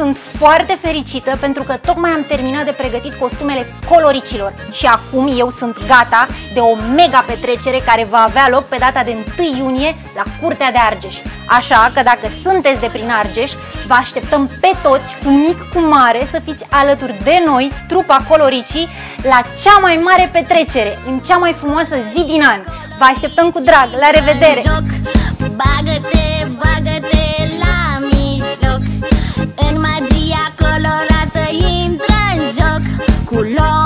sunt foarte fericită pentru că tocmai am terminat de pregătit costumele coloricilor și acum eu sunt gata de o mega petrecere care va avea loc pe data de 1 iunie la Curtea de Argeș. Așa că dacă sunteți de prin Argeș, vă așteptăm pe toți, cu mic, cu mare, să fiți alături de noi, trupa coloricii, la cea mai mare petrecere, în cea mai frumoasă zi din an. Vă așteptăm cu drag, la revedere! Joc, bagă-te Của.